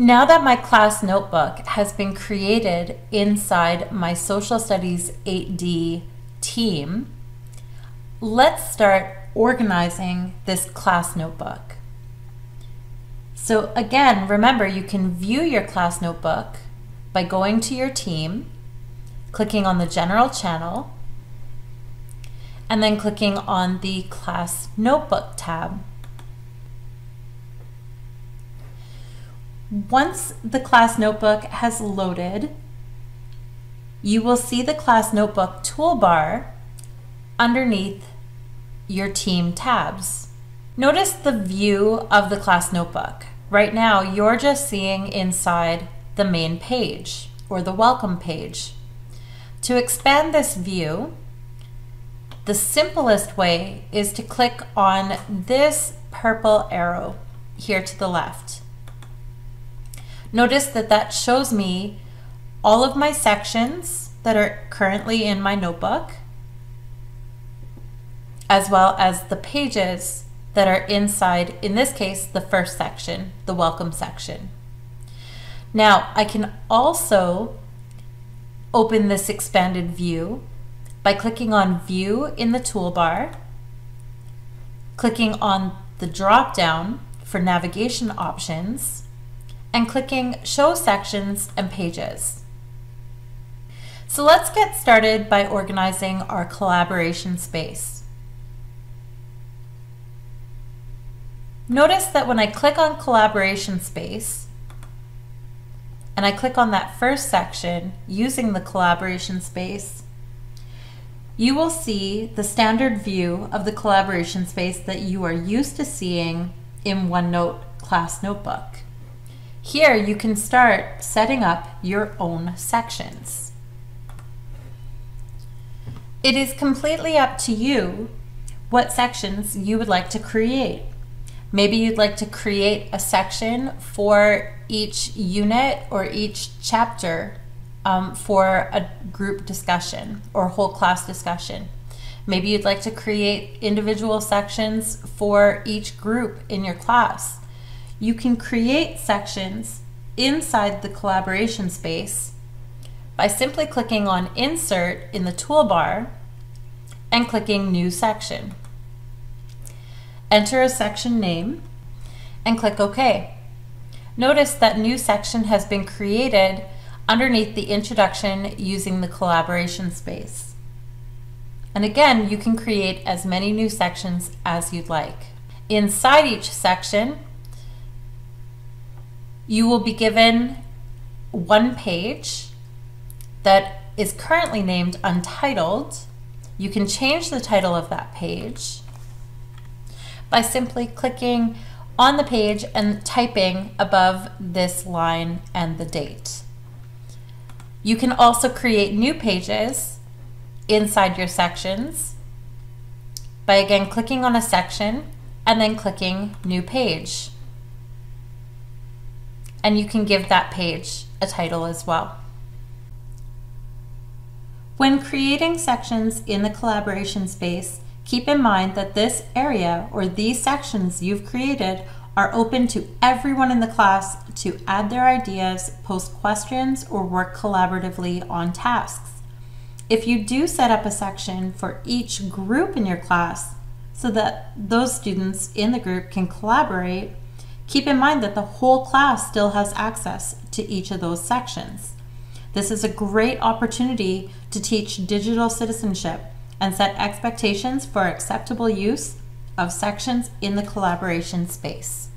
Now that my class notebook has been created inside my Social Studies 8D team, let's start organizing this class notebook. So again, remember you can view your class notebook by going to your team, clicking on the general channel, and then clicking on the class notebook tab. Once the class notebook has loaded, you will see the class notebook toolbar underneath your team tabs. Notice the view of the class notebook. Right now, you're just seeing inside the main page or the welcome page. To expand this view, the simplest way is to click on this purple arrow here to the left. Notice that that shows me all of my sections that are currently in my notebook, as well as the pages that are inside, in this case, the first section, the welcome section. Now, I can also open this expanded view by clicking on View in the toolbar, clicking on the drop down for navigation options, and clicking Show Sections and Pages. So let's get started by organizing our collaboration space. Notice that when I click on collaboration space, and I click on that first section using the collaboration space, you will see the standard view of the collaboration space that you are used to seeing in OneNote class notebook. Here you can start setting up your own sections. It is completely up to you what sections you would like to create. Maybe you'd like to create a section for each unit or each chapter um, for a group discussion or whole class discussion. Maybe you'd like to create individual sections for each group in your class. You can create sections inside the collaboration space by simply clicking on Insert in the toolbar and clicking New Section enter a section name, and click OK. Notice that new section has been created underneath the introduction using the collaboration space. And again, you can create as many new sections as you'd like. Inside each section, you will be given one page that is currently named Untitled. You can change the title of that page by simply clicking on the page and typing above this line and the date. You can also create new pages inside your sections by again clicking on a section and then clicking new page. And you can give that page a title as well. When creating sections in the collaboration space, Keep in mind that this area or these sections you've created are open to everyone in the class to add their ideas, post questions, or work collaboratively on tasks. If you do set up a section for each group in your class so that those students in the group can collaborate, keep in mind that the whole class still has access to each of those sections. This is a great opportunity to teach digital citizenship and set expectations for acceptable use of sections in the collaboration space.